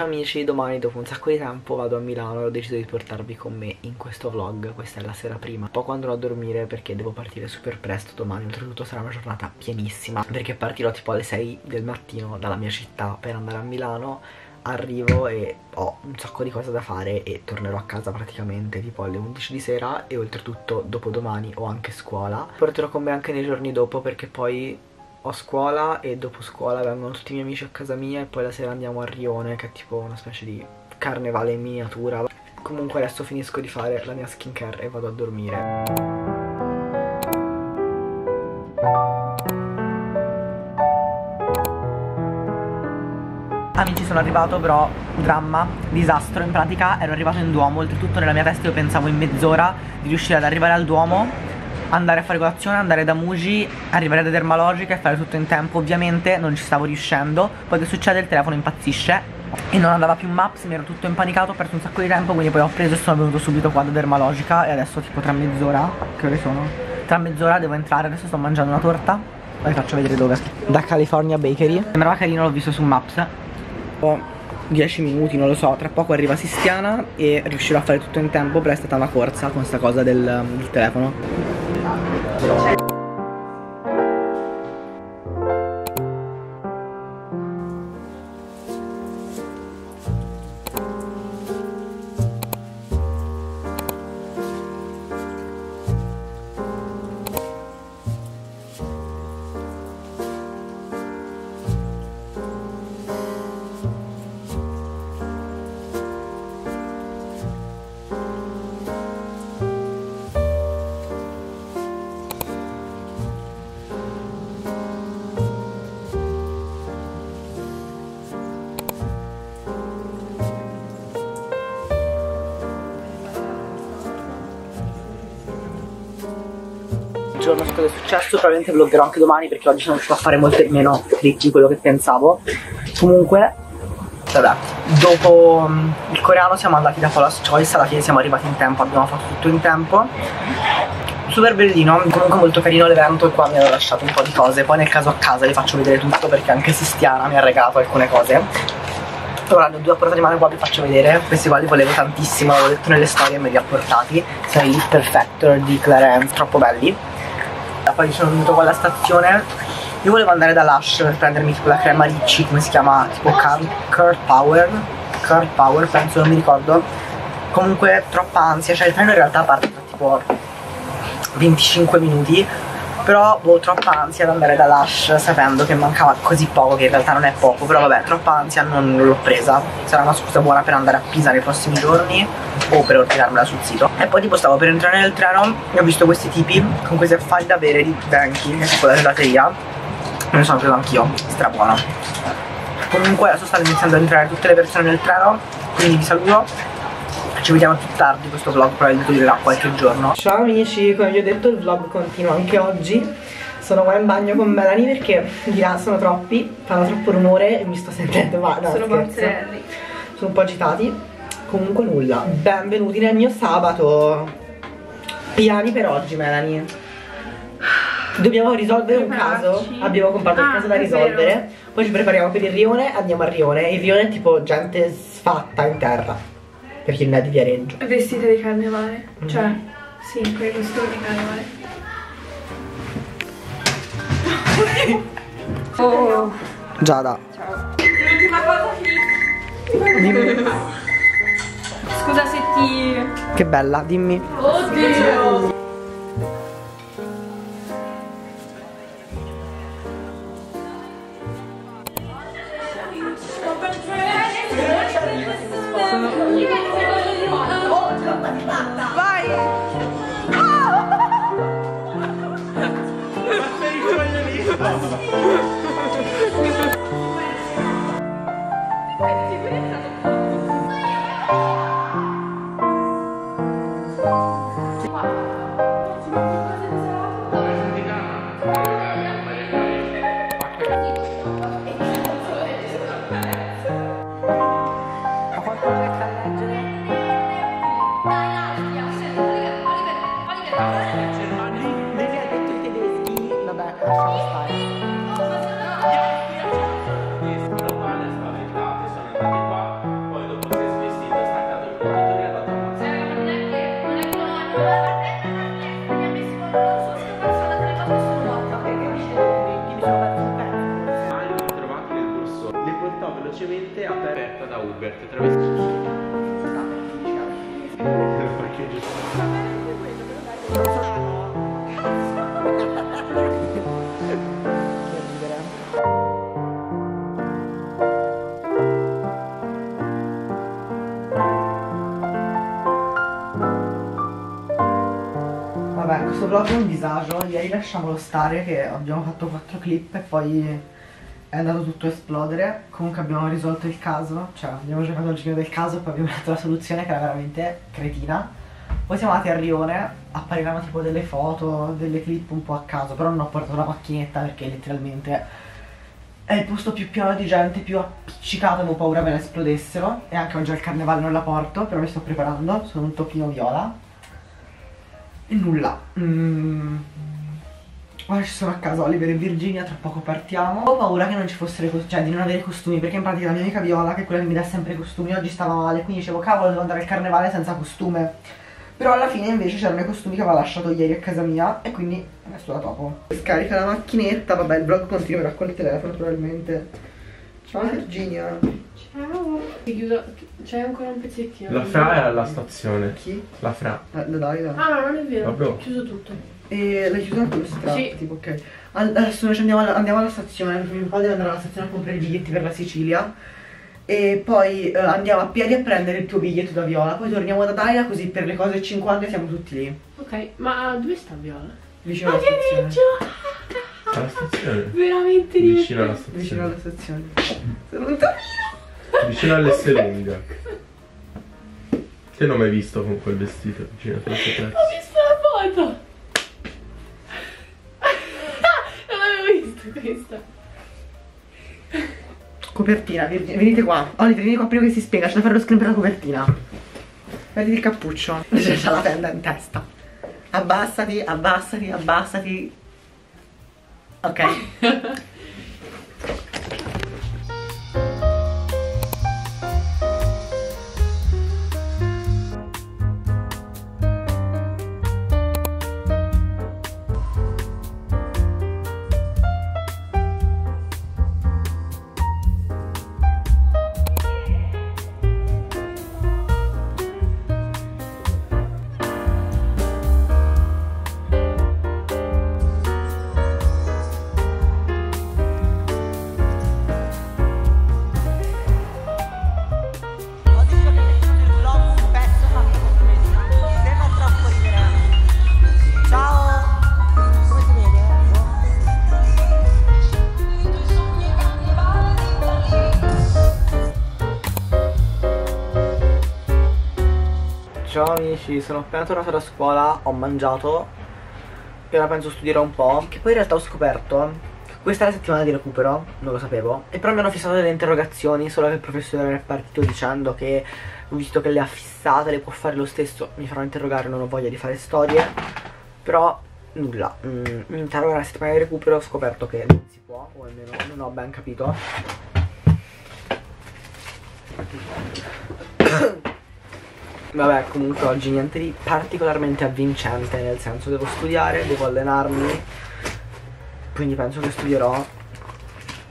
Ciao amici, domani dopo un sacco di tempo vado a Milano e ho deciso di portarvi con me in questo vlog. Questa è la sera prima. Quando andrò a dormire perché devo partire super presto domani Oltretutto sarà una giornata pienissima. Perché partirò tipo alle 6 del mattino dalla mia città per andare a Milano Arrivo e ho un sacco di cose da fare e tornerò a casa praticamente tipo alle 11 di sera E oltretutto dopodomani ho anche scuola. Porterò con me anche nei giorni dopo perché poi ho scuola e dopo scuola vengono tutti i miei amici a casa mia e poi la sera andiamo a Rione che è tipo una specie di carnevale in miniatura. Comunque adesso finisco di fare la mia skincare e vado a dormire. Amici sono arrivato però dramma, disastro. In pratica ero arrivato in Duomo oltretutto nella mia testa io pensavo in mezz'ora di riuscire ad arrivare al Duomo andare a fare colazione, andare da Muji, arrivare da Dermalogica e fare tutto in tempo. Ovviamente non ci stavo riuscendo. Poi che succede? Il telefono impazzisce. E non andava più Maps, mi ero tutto impanicato, ho perso un sacco di tempo Quindi poi ho preso e sono venuto subito qua da Dermalogica. E adesso tipo tra mezz'ora, che ore sono? Tra mezz'ora devo entrare, adesso sto mangiando una torta. Poi faccio vedere dove Da California Bakery. Sembrava carino, l'ho visto su Maps. Ho 10 minuti, non lo so, tra poco arriva Sistiana e riuscirò a fare tutto in tempo, però è stata una corsa con sta cosa del, del telefono. Cái! Giorno su cosa è successo, probabilmente vloggerò anche domani perché oggi sono riuscito a fare molte meno clip di quello che pensavo. Comunque, vabbè, dopo um, il coreano siamo andati da Paula's Choice, alla fine siamo arrivati in tempo, abbiamo fatto tutto in tempo. Super bellino, comunque molto carino l'evento e qua mi hanno lasciato un po' di cose, poi nel caso a casa vi faccio vedere tutto perché anche Sistiana mi ha regalato alcune cose. Ora ne ho due a portare in mano qua vi faccio vedere Questi qua li volevo tantissimo, l'avevo detto nelle storie e me li ha portati Sono i Perfector di Clarence, troppo belli poi sono venuto qua alla stazione. Io volevo andare da Lush per prendermi tipo la crema Ricci come si chiama? Tipo Curl Power. Curl Power penso non mi ricordo. Comunque troppa ansia cioè il treno in realtà parte tra tipo 25 minuti però boh troppa ansia ad andare da Lush sapendo che mancava così poco che in realtà non è poco. Però vabbè troppa ansia non l'ho presa. Sarà una scusa buona per andare a Pisa nei prossimi giorni o per ordinarmela sul sito. E poi tipo stavo per entrare nel treno e ho visto questi tipi con questi affari da bere di Banky che è tipo la gelateria. Me ne sono preso anch'io. Strabuono. Comunque adesso stanno iniziando a entrare tutte le persone nel treno quindi vi saluto ci vediamo più tardi questo vlog probabilmente durerà qualche giorno. Ciao amici come vi ho detto il vlog continua anche oggi. Sono qua in bagno con Melanie perché di là sono troppi fanno troppo rumore e mi sto sentendo ma no, sono pazzerelli sono un po' agitati. Comunque nulla. Benvenuti nel mio sabato. Piani per oggi Melanie. Dobbiamo risolvere un caso. abbiamo comprato ah, il caso da risolvere. Poi ci prepariamo per il rione andiamo al rione. Il rione è tipo gente sfatta in terra perché il è di Viareggio. Vestite di carnevale, mm. cioè, sì, quei costumi di carnevale. oh. Giada. Ciao. L'ultima cosa finita. Dimmi. Scusa se ti... Che bella, dimmi. Oddio. Huh? Vabbè, questo è un disagio, ieri lasciamolo stare che abbiamo fatto quattro clip e poi è andato tutto a esplodere. Comunque abbiamo risolto il caso, cioè abbiamo giocato al giro del caso e poi abbiamo dato la soluzione che era veramente cretina. Poi siamo andati a Rione, apparivano tipo delle foto, delle clip un po' a caso, però non ho portato la macchinetta perché letteralmente è il posto più pieno di gente, più appiccicato, avevo paura me ne esplodessero. E anche oggi al carnevale non la porto, però mi sto preparando, sono un topino viola. E nulla. Mm. Ora ci sono a casa Oliver e Virginia, tra poco partiamo. Ho paura che non ci fossero cioè di non avere costumi, perché in pratica la mia amica Viola, che è quella che mi dà sempre i costumi, oggi stava male, quindi dicevo cavolo devo andare al carnevale senza costume. Però alla fine invece c'erano i costumi che aveva lasciato ieri a casa mia e quindi adesso la topo. Scarica la macchinetta, vabbè il vlog continuerà col telefono probabilmente. Ciao Virginia. Ciao. C'è ancora un pezzettino. La Fra era alla stazione. Chi? La Fra. Da, da Davide. Ah no, non è vero. Vabbè. Ho chiuso tutto. E l'hai chiusa strap, Sì. tipo ok. Adesso noi ci andiamo, alla, andiamo alla stazione, perché mio padre deve andare alla stazione a comprare i biglietti per la Sicilia. E poi eh, andiamo a piedi a prendere il tuo biglietto da Viola. Poi torniamo da Daila così per le cose 50 siamo tutti lì. Ok, ma dove sta Viola? Vicino alla stazione. Alla stazione. Veramente Vicino alla divertente. Vicino alla stazione. stazione. Sono un topino. Vicino all'Esselunga. Che non ho mai visto con quel vestito vicino a questo pezzo. Ho visto la foto! non avevo visto questa. Copertina, Virginia. Venite qua. Oliver, vieni qua prima che si spiega. C'è da fare lo screen per la copertina. Prendi il cappuccio. C'è già la tenda in testa. Abbassati, abbassati, abbassati. Ok. Ciao amici, sono appena tornato da scuola, ho mangiato e ora penso studierò un po'. Che poi in realtà ho scoperto che questa è la settimana di recupero, non lo sapevo. E però mi hanno fissato delle interrogazioni, solo che il professore è partito dicendo che visto che le ha fissate le può fare lo stesso. Mi faranno interrogare, non ho voglia di fare storie. Però nulla, mm, mi interroga la settimana di recupero, ho scoperto che non si può, o almeno non ho ben capito. Vabbè, comunque oggi niente di particolarmente avvincente, nel senso devo studiare, devo allenarmi, quindi penso che studierò,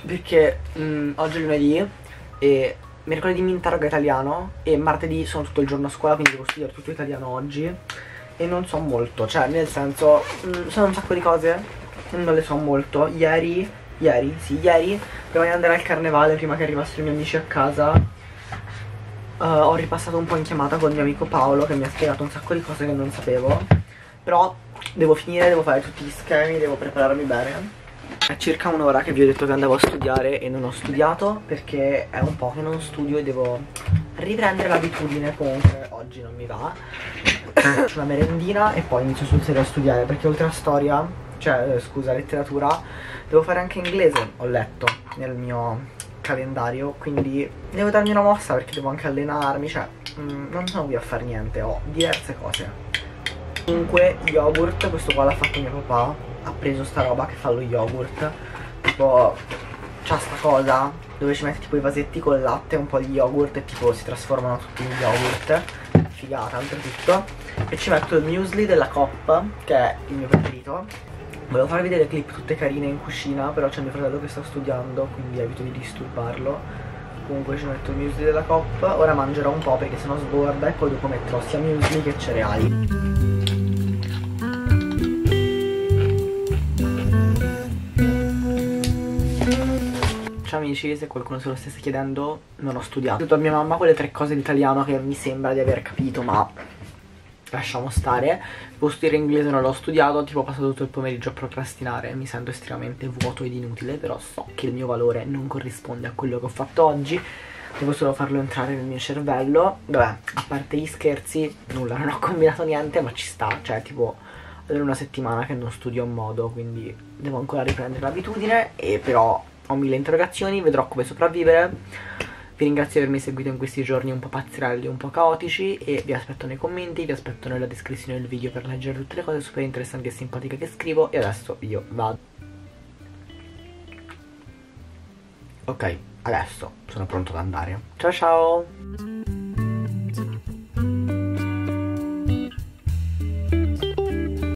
perché mm, oggi è lunedì e mercoledì mi interroga italiano e martedì sono tutto il giorno a scuola, quindi devo studiare tutto italiano oggi e non so molto, cioè nel senso, mm, sono un sacco di cose, non le so molto, ieri, ieri, sì, ieri, prima di andare al carnevale, prima che arrivassero i miei amici a casa, Uh, ho ripassato un po' in chiamata con il mio amico Paolo che mi ha spiegato un sacco di cose che non sapevo. Però devo finire, devo fare tutti gli schemi, devo prepararmi bene. È circa un'ora che vi ho detto che andavo a studiare e non ho studiato perché è un po' che non studio e devo riprendere l'abitudine. Comunque oggi non mi va. Faccio una merendina e poi inizio sul serio a studiare perché oltre a storia, cioè eh, scusa, letteratura, devo fare anche inglese, ho letto nel mio calendario, quindi devo darmi una mossa perché devo anche allenarmi, cioè mm, non sono qui a fare niente, ho diverse cose. Comunque yogurt, questo qua l'ha fatto mio papà, ha preso sta roba che fa lo yogurt, tipo c'ha sta cosa dove ci mette tipo i vasetti con latte un po' di yogurt e tipo si trasformano tutti in yogurt, figata oltretutto, e ci metto il muesli della Coppa, che è il mio preferito, Volevo farvi vedere clip tutte carine in cucina, però c'è mio fratello che sta studiando, quindi evito di disturbarlo. Comunque ci metto il muesli della cop. Ora mangerò un po' perché sennò sborda e poi dopo metterò sia muesli che cereali. Ciao amici, se qualcuno se lo stesse chiedendo, non ho studiato. Ho detto a mia mamma quelle tre cose di italiano che mi sembra di aver capito, ma lasciamo stare. Devo studiare inglese, non l'ho studiato, tipo ho passato tutto il pomeriggio a procrastinare. Mi sento estremamente vuoto ed inutile, però so che il mio valore non corrisponde a quello che ho fatto oggi. Devo solo farlo entrare nel mio cervello. Vabbè, a parte gli scherzi, nulla, non ho combinato niente, ma ci sta. Cioè, tipo, è una settimana che non studio a modo, quindi devo ancora riprendere l'abitudine. E però ho mille interrogazioni, vedrò come sopravvivere. Vi ringrazio di avermi seguito in questi giorni un po' pazzerelli, un po' caotici e vi aspetto nei commenti, vi aspetto nella descrizione del video per leggere tutte le cose super interessanti e simpatiche che scrivo e adesso io vado. Ok, adesso sono pronto ad andare. Ciao ciao!